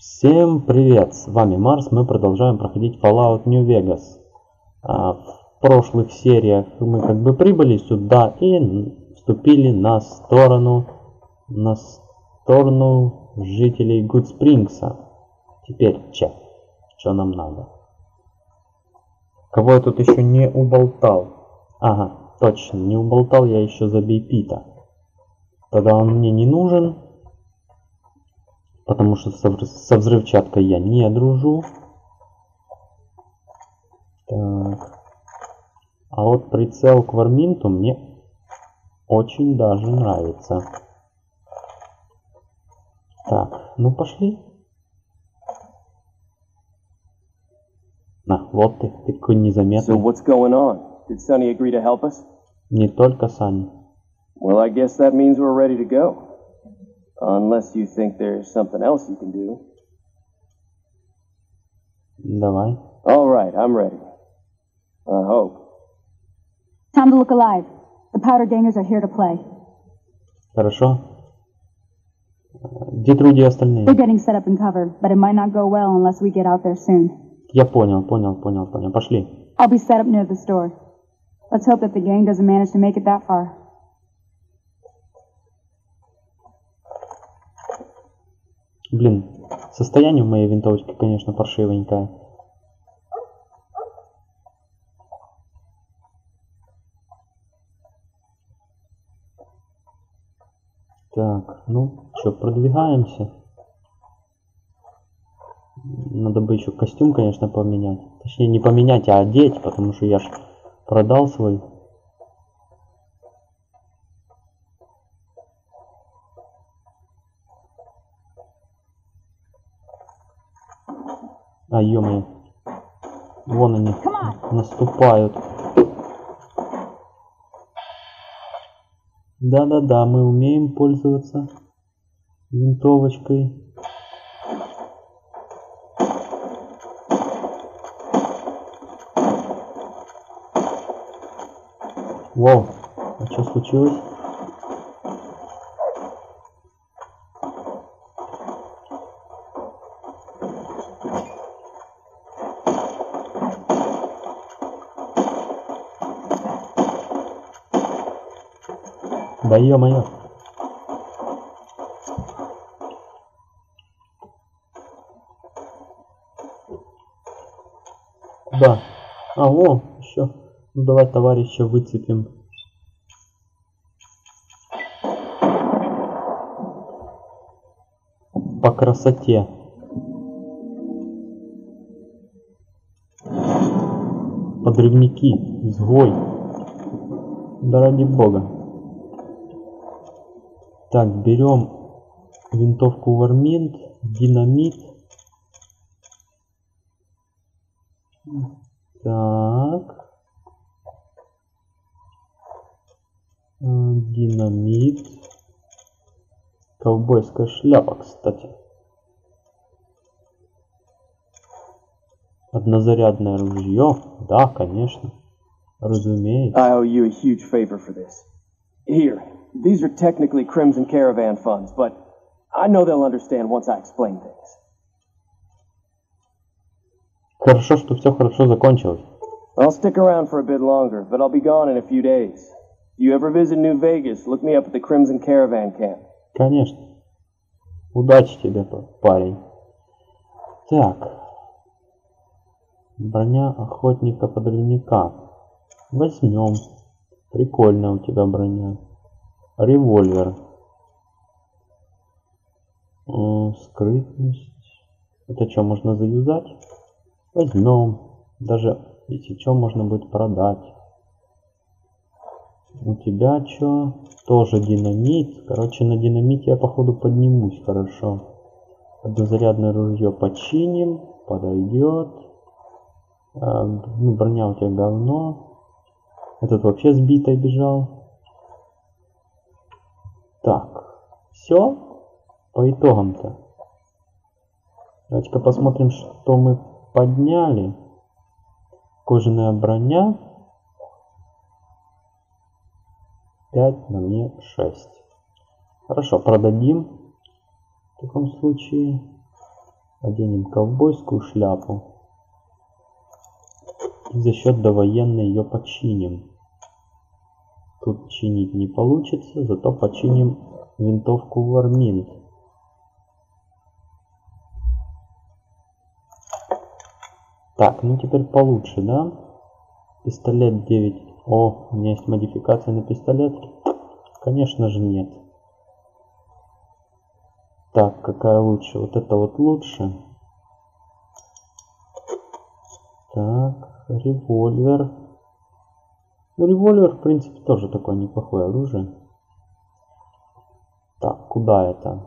Всем привет, с вами Марс, мы продолжаем проходить Fallout New Vegas. А, в прошлых сериях мы как бы прибыли сюда и вступили на сторону, на сторону жителей Гудспрингса. Теперь че? Что нам надо? Кого я тут еще не уболтал? Ага, точно, не уболтал я еще за Бейпита. Тогда он мне не нужен, потому что со взрывчаткой я не дружу. Так. А вот прицел к Варминту мне очень даже нравится. Так, ну пошли. На, вот ты, ты какой незаметный. So what's going on? Did Sunny agree to help us? Не только Саня. Well, I guess that means we're ready to go. Unless you think there's something else you can do. Давай. All right, I'm ready. I hope. Time to look alive. The powder gangers are here to play. Хорошо. Где Труди и остальные? They're getting set up in cover, but it might not go well unless we get out there soon. Я понял, понял, понял, понял. Пошли. I'll be set up near the store. Let's hope that the gang doesn't manage to make it that far. Блин, состояние у моей винтовочки, конечно, паршивенькое. Так, ну что, продвигаемся. Надо бы еще костюм, конечно, поменять. Точнее, не поменять, а одеть, потому что я ж продал свой А, ё Вон они наступают. Да-да-да, мы умеем пользоваться винтовочкой. Вау, а что случилось? Да ё-моё. Куда? А, во, еще. Ну давай товарища выцепим. По красоте. Подрывники, изгой. Да ради бога. Так, берем винтовку Варминт, динамит. Так. Э, динамит. Ковбойская шляпа, кстати. Однозарядное ружье? Да, конечно. Разумеется. I owe you a huge favor for this. Here, These are technically Crimson Caravan funds, but I know they'll understand once I explain things. Хорошо, что все хорошо закончилось. I'll stick around for a bit longer, but I'll be gone in a few days. If you ever visit New Vegas, look me up at the Crimson Caravan camp. Конечно. Удачи тебе, парень. Так. Броня охотника-подрывника. Возьмем. Прикольная у тебя броня. Револьвер. Скрытность. Это что, можно заюзать? Возьмем. Даже если что, можно будет продать. У тебя что? Тоже динамит. Короче, на динамите я походу поднимусь хорошо. Однозарядное ружье починим. Подойдет. А, ну, броня у тебя говно. Этот вообще сбитый бежал. Так, все по итогам-то. Давайте-ка посмотрим, что мы подняли. Кожаная броня. 5 на мне 6. Хорошо, продадим. В таком случае. Оденем ковбойскую шляпу. И за счет довоенной ее починим. Тут чинить не получится, зато починим винтовку Варминт. Так, ну теперь получше, да? Пистолет 9. О, у меня есть модификация на пистолет? Конечно же нет. Так, какая лучше? Вот это вот лучше. Так, револьвер. Револьвер, в принципе, тоже такое неплохое оружие. Так, куда это?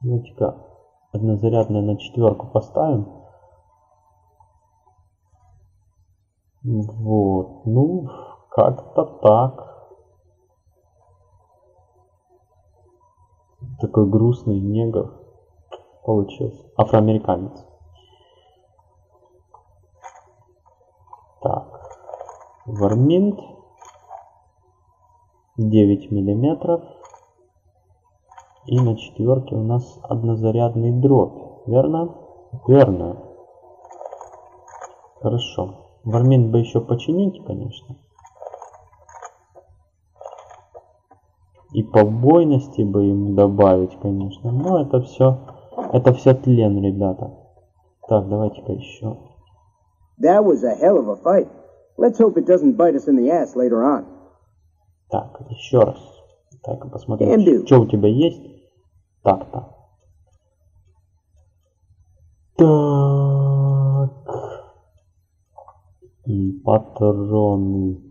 Давайте-ка однозарядное на четверку поставим. Вот, ну, как-то так. Такой грустный негр получился. Афроамериканец. Варминт. 9 миллиметров. И на четверке у нас однозарядный дробь. Верно? Верно. Хорошо. Вармин бы еще починить, конечно. И побойности бы им добавить, конечно. Но это все, это все тлен, ребята. Так, давайте-ка еще. That was a hell of a fight. Let's hope it doesn't bite us in the ass later on. Так, еще раз. Так, посмотрим, что у тебя есть. Так-то. Так. Патроны.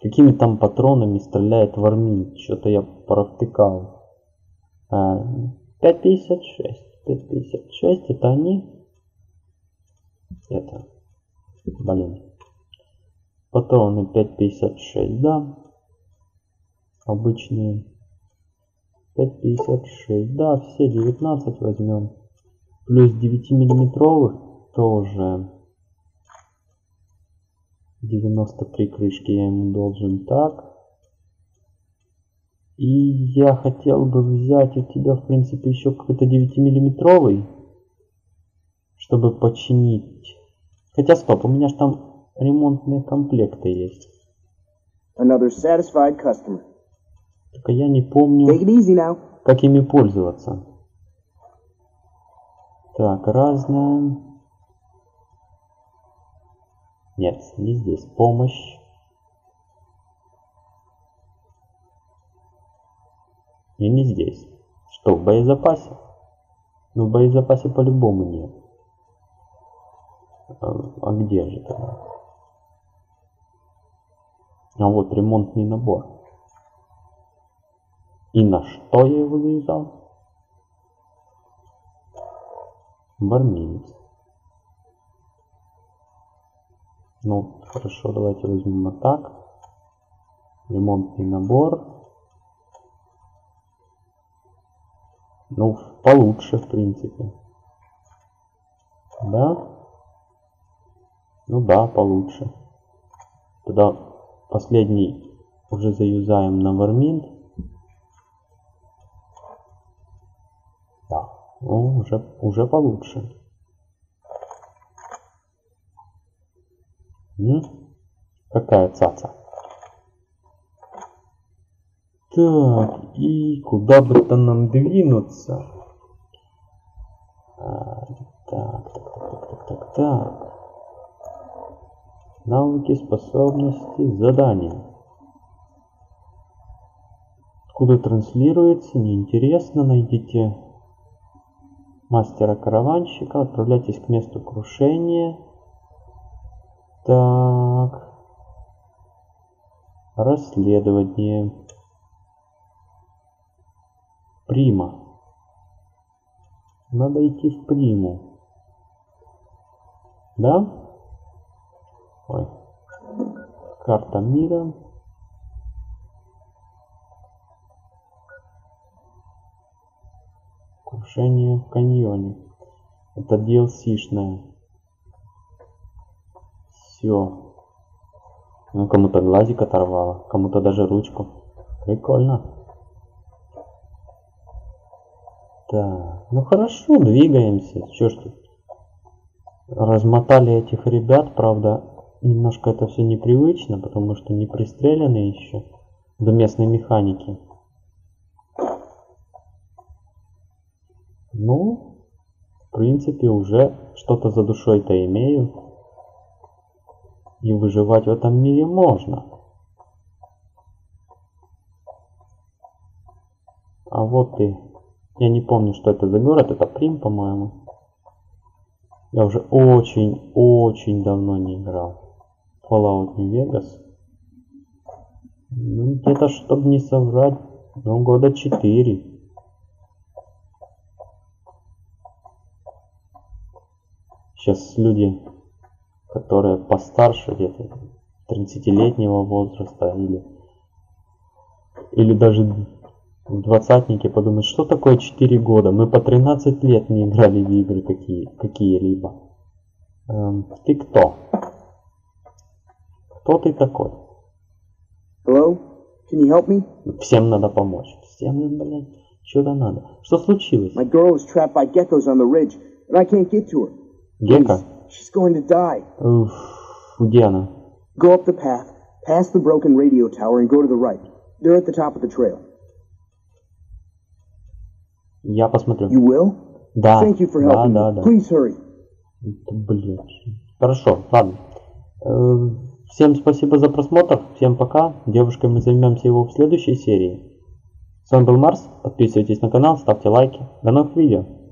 Какими там патронами стреляет Вармин? Что-то я провтыкал. А, 5.56. 5.56 это они? Это. Блин. Патроны 5.56, да. Обычные 5.56, да, все 19 возьмем. Плюс 9 миллиметровых тоже 93 крышки я ему должен так. И я хотел бы взять у тебя, в принципе, еще какой-то 9 миллиметровый, чтобы починить. Хотя стоп, у меня же там ремонтные комплекты есть. Another satisfied customer. Только я не помню, Take it easy now. как ими пользоваться. Так, разное. Нет, не здесь. Помощь. И не здесь. Что, в боезапасе? Ну, в боезапасе по-любому нет. А, а где же тогда? А вот ремонтный набор. И на что я его завязал? Барминец. Ну, хорошо, давайте возьмем вот так. Ремонтный набор. Ну, получше, в принципе. Да? Ну да, получше. Тогда последний уже заюзаем на варминт. Да, ну, уже, уже получше. М? Какая цаца? Так, и куда бы то нам двинуться? А, так, так, так, так, так, так. Навыки, способности, задания. Откуда транслируется, неинтересно, найдите мастера-караванщика, отправляйтесь к месту крушения. Так. Расследование. Прима. Надо идти в приму. Да? Карта мира. Крушение в каньоне. Это DLC-шное. Все. Ну, кому-то глазик оторвало, кому-то даже ручку. Прикольно. Так, ну хорошо, двигаемся. Чё ж тут? Размотали этих ребят, правда, немножко это все непривычно, потому что не пристреляны еще до местной механики. Ну, в принципе, уже что-то за душой-то имею. И выживать в этом мире можно. А вот и... Я не помню, что это за город. Это Прим, по-моему. Я уже очень-очень давно не играл. Fallout New Vegas. Ну, где-то, чтобы не соврать, ну, года 4. Сейчас люди, которые постарше, где-то 30-летнего возраста или, или даже в двадцатнике подумают, что такое 4 года? Мы по 13 лет не играли в игры какие, какие-либо. Эм, ты кто? Кто ты такой? Hello? Can you help me? Всем надо помочь. Всем, блядь, что-то надо. Что случилось? My girl is trapped by geckos on the ridge, and I can't get to her. Please, she's going to die. Уф, где она? Go up the path, past the broken radio tower, and go to the right. They're at the top of the trail. Я посмотрю. You will? Да, Thank you for да, helping да, me. да. Please hurry. Да, блядь. Хорошо, ладно. Всем спасибо за просмотр. Всем пока. Девушкой мы займемся его в следующей серии. С вами был Марс. Подписывайтесь на канал, ставьте лайки. До новых видео.